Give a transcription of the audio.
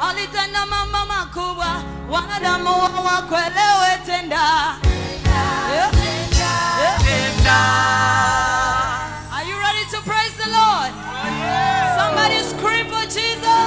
alitenda mambo makubwa, wanadamu hawakuelewe tenda. Yeah. Yeah. Are you ready to praise the Lord? Somebody scream for Jesus.